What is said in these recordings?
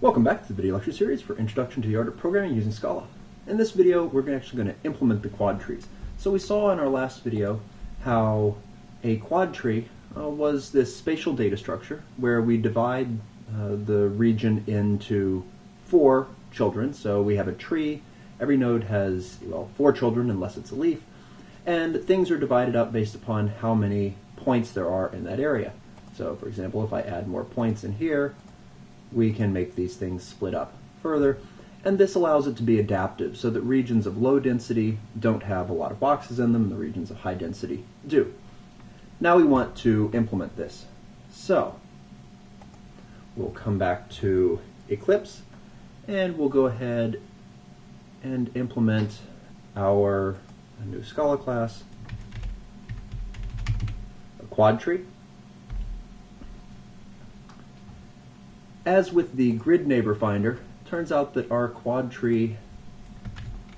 Welcome back to the video lecture series for Introduction to the Art of Programming using Scala. In this video, we're actually going to implement the quad trees. So we saw in our last video how a quad tree uh, was this spatial data structure where we divide uh, the region into four children. So we have a tree, every node has well four children unless it's a leaf, and things are divided up based upon how many points there are in that area. So for example, if I add more points in here, we can make these things split up further. And this allows it to be adaptive so that regions of low density don't have a lot of boxes in them, and the regions of high density do. Now we want to implement this. So we'll come back to Eclipse and we'll go ahead and implement our new Scala class, a quad tree. As with the grid neighbor finder, turns out that our quad tree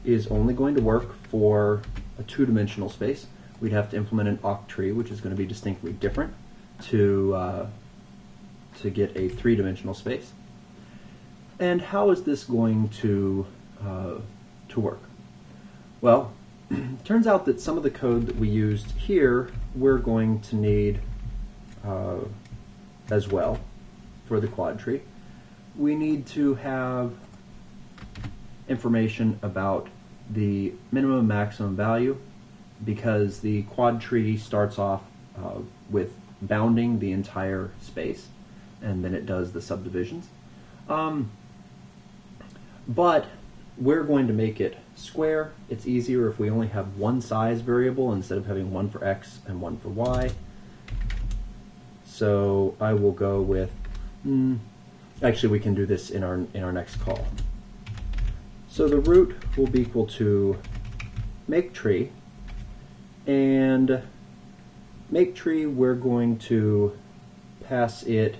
is only going to work for a two-dimensional space. We'd have to implement an oct tree, which is going to be distinctly different to, uh, to get a three-dimensional space. And how is this going to, uh, to work? Well, turns out that some of the code that we used here, we're going to need uh, as well for the quad tree. We need to have information about the minimum maximum value because the quad tree starts off uh, with bounding the entire space and then it does the subdivisions. Um, but we're going to make it square. It's easier if we only have one size variable instead of having one for x and one for y. So I will go with, mm, actually we can do this in our, in our next call. So the root will be equal to make tree, and make tree we're going to pass it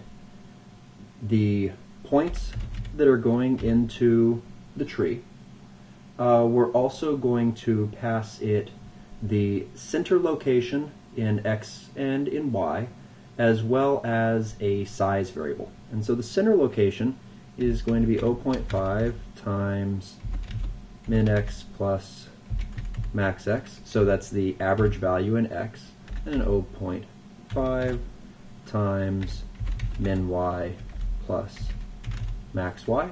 the points that are going into the tree. Uh, we're also going to pass it the center location in x and in y, as well as a size variable. And so the center location is going to be 0.5 times min x plus max x. So that's the average value in x, and 0.5 times min y plus max y.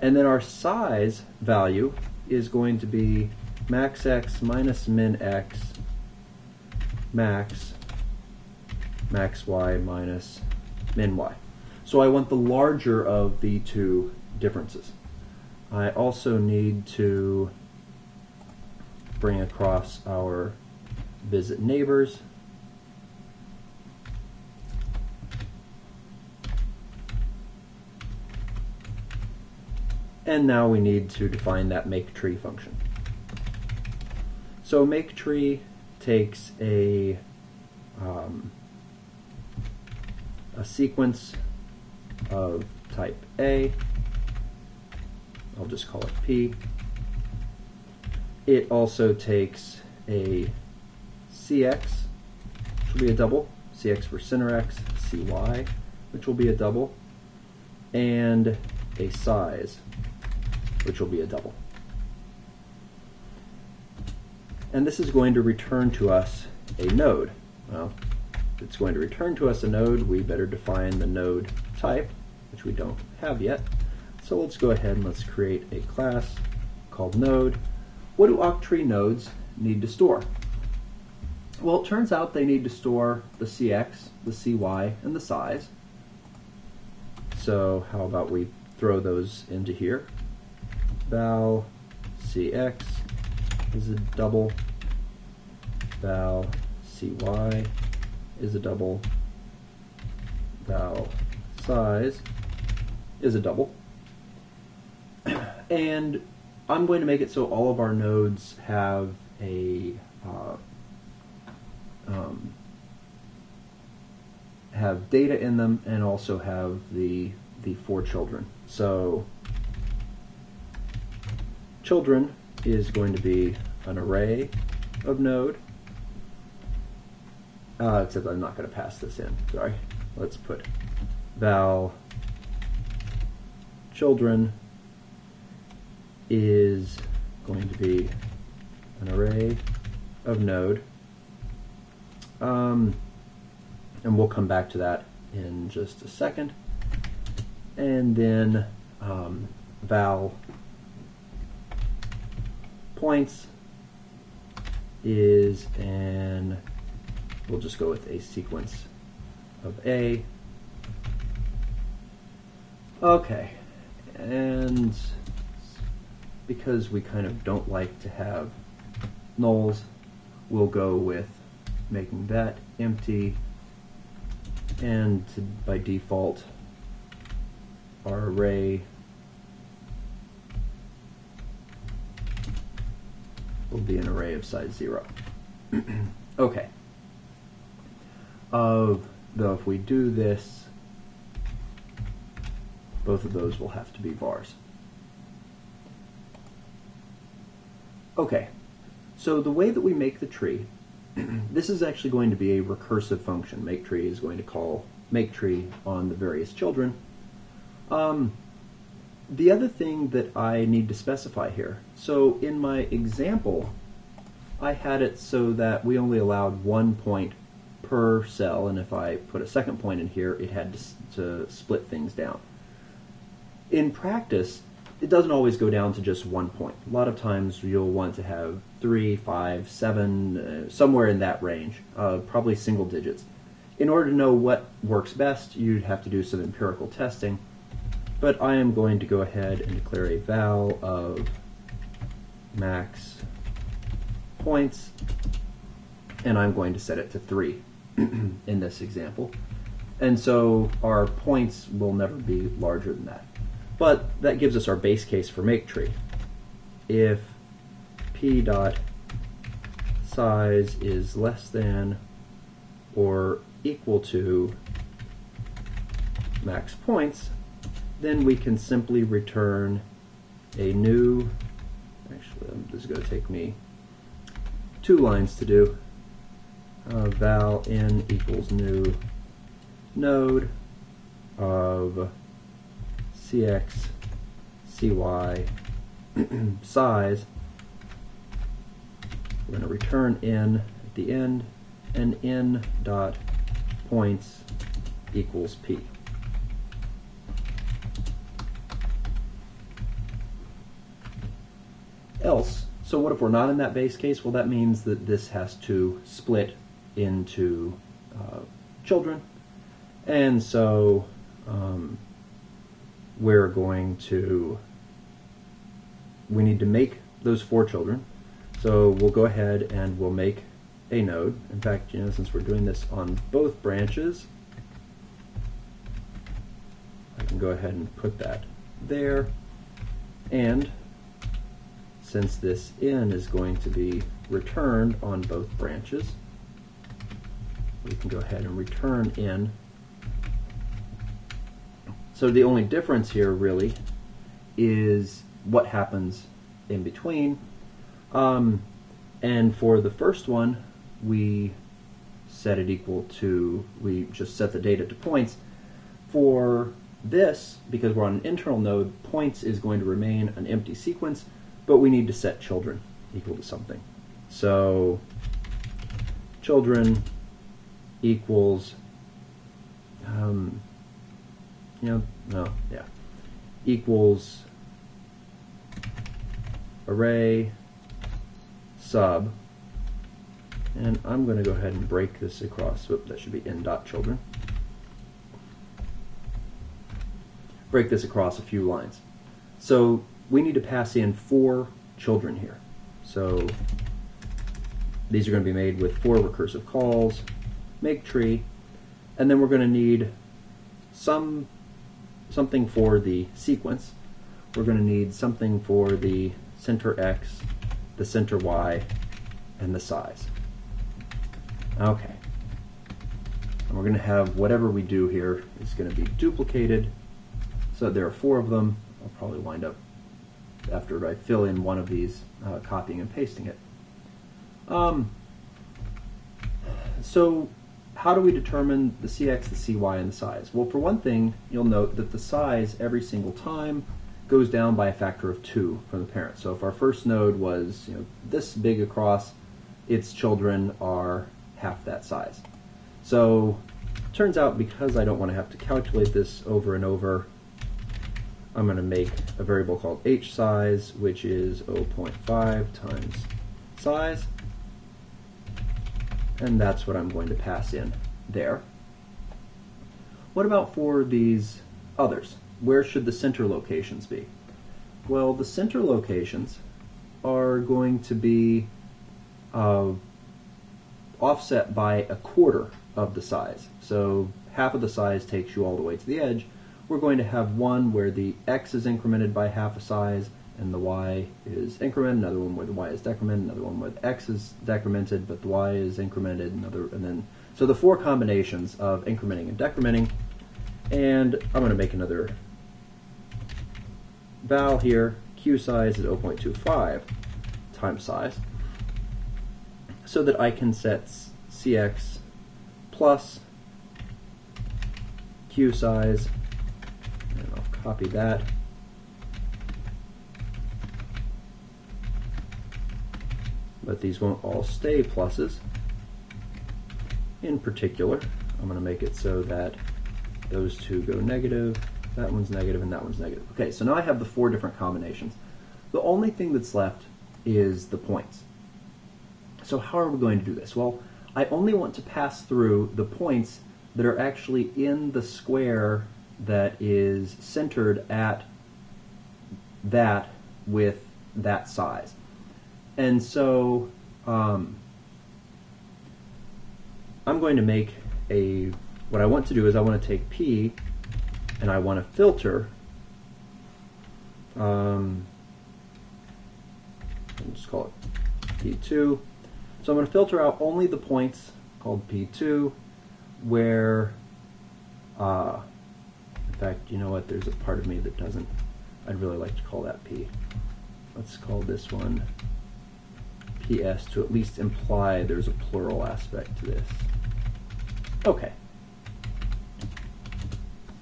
And then our size value is going to be max x minus min x max max y minus min y. So I want the larger of the two differences. I also need to bring across our visit neighbors And now we need to define that make tree function. So make tree takes a um, a sequence of type A. I'll just call it P. It also takes a CX, which will be a double, CX for center X, CY, which will be a double, and a size, which will be a double. And this is going to return to us a node. Well, it's going to return to us a node, we better define the node type, which we don't have yet. So let's go ahead and let's create a class called node. What do octree nodes need to store? Well, it turns out they need to store the CX, the CY, and the size. So how about we throw those into here? val cx is a double, val cy is a double, val size is a double. And I'm going to make it so all of our nodes have a uh, um, have data in them and also have the the four children. So children is going to be an array of node. Uh, except I'm not going to pass this in. Sorry. Let's put val children is going to be an array of node. Um, and we'll come back to that in just a second. And then um, val points is an, we'll just go with a sequence of A. Okay, and because we kind of don't like to have nulls, we'll go with making that empty and to, by default our array will be an array of size 0. okay. Of though if we do this both of those will have to be vars. Okay, so the way that we make the tree, this is actually going to be a recursive function. Make tree is going to call make tree on the various children. Um, the other thing that I need to specify here, so in my example, I had it so that we only allowed one point per cell, and if I put a second point in here, it had to, to split things down. In practice, it doesn't always go down to just one point. A lot of times you'll want to have three, five, seven, uh, somewhere in that range, uh, probably single digits. In order to know what works best, you'd have to do some empirical testing. But I am going to go ahead and declare a val of max points, and I'm going to set it to 3 in this example. And so our points will never be larger than that. But that gives us our base case for make tree. If p dot size is less than or equal to max points, then we can simply return a new, actually this is going to take me two lines to do, uh, val n equals new node of cx cy size. We're going to return n at the end, and n dot points equals p. else. So what if we're not in that base case? Well, that means that this has to split into uh, children. And so um, we're going to, we need to make those four children. So we'll go ahead and we'll make a node. In fact, you know, since we're doing this on both branches, I can go ahead and put that there. And since this n is going to be returned on both branches, we can go ahead and return n. So the only difference here really is what happens in between. Um, and for the first one, we set it equal to, we just set the data to points. For this, because we're on an internal node, points is going to remain an empty sequence, but we need to set children equal to something. So children equals, um, you know, no, yeah, equals array sub, and I'm going to go ahead and break this across. Whoop, that should be n dot children. Break this across a few lines. So we need to pass in four children here. So these are going to be made with four recursive calls, make tree, and then we're going to need some something for the sequence. We're going to need something for the center x, the center y, and the size. Okay. And we're going to have whatever we do here is going to be duplicated. So there are four of them. I'll probably wind up after I fill in one of these, uh, copying and pasting it. Um, so how do we determine the cx, the cy, and the size? Well, for one thing, you'll note that the size every single time goes down by a factor of two from the parent. So if our first node was you know, this big across, its children are half that size. So turns out because I don't want to have to calculate this over and over, I'm going to make a variable called h size, which is 0.5 times size. And that's what I'm going to pass in there. What about for these others? Where should the center locations be? Well, the center locations are going to be uh, offset by a quarter of the size. So half of the size takes you all the way to the edge. We're going to have one where the x is incremented by half a size and the y is incremented, another one where the y is decremented, another one where the x is decremented but the y is incremented, another, and then, so the four combinations of incrementing and decrementing. And I'm going to make another val here. Q size is 0.25 times size so that I can set cx plus q size, and I'll copy that. But these won't all stay pluses. In particular, I'm going to make it so that those two go negative, that one's negative, and that one's negative. Okay, so now I have the four different combinations. The only thing that's left is the points. So how are we going to do this? Well, I only want to pass through the points that are actually in the square that is centered at that with that size. And so um, I'm going to make a, what I want to do is I want to take P and I want to filter um, I'll just call it P2 so I'm going to filter out only the points called P2 where, uh, in fact, you know what, there's a part of me that doesn't, I'd really like to call that P. Let's call this one PS to at least imply there's a plural aspect to this. Okay.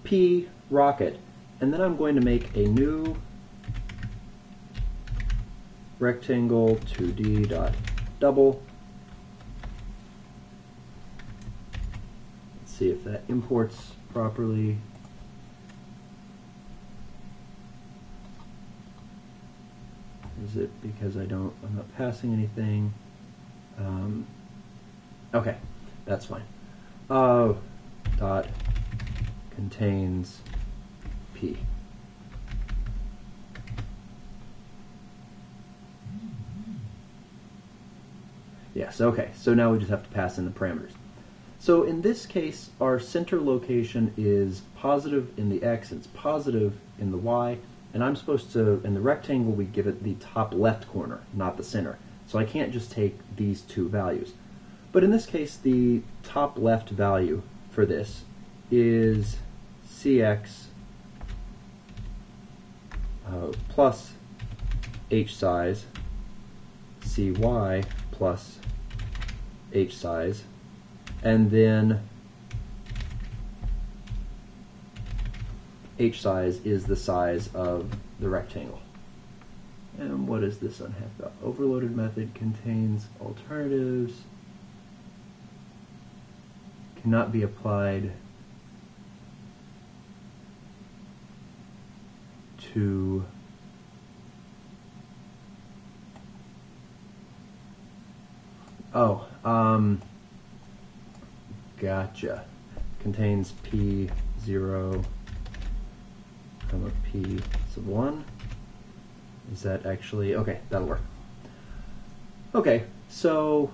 P rocket. And then I'm going to make a new rectangle 2D dot double see if that imports properly. Is it because I don't, I'm not passing anything? Um, okay, that's fine. Uh, dot contains P. Yes, okay, so now we just have to pass in the parameters. So in this case, our center location is positive in the x, it's positive in the y, and I'm supposed to, in the rectangle, we give it the top left corner, not the center. So I can't just take these two values. But in this case, the top left value for this is cx uh, plus h size, cy plus h size, and then h size is the size of the rectangle. And what is this half about? Overloaded method contains alternatives, cannot be applied to oh um Gotcha. Contains P0, comma P sub 1. Is that actually, okay, that'll work. Okay, so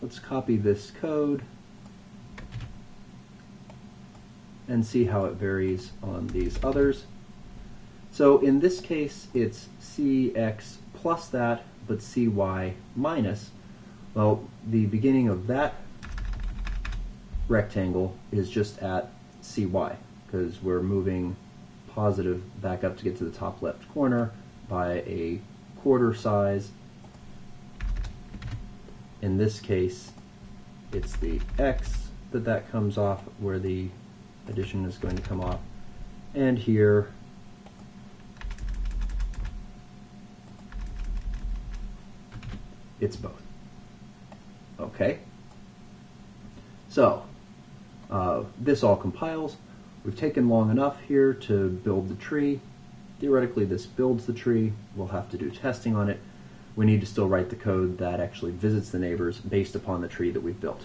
let's copy this code and see how it varies on these others. So in this case, it's cx plus that, but cy minus. Well, the beginning of that rectangle is just at cy because we're moving positive back up to get to the top left corner by a quarter size. In this case, it's the x that that comes off where the addition is going to come off. And here, it's both. Okay? So, uh, this all compiles. We've taken long enough here to build the tree. Theoretically, this builds the tree. We'll have to do testing on it. We need to still write the code that actually visits the neighbors based upon the tree that we've built.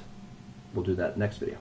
We'll do that next video.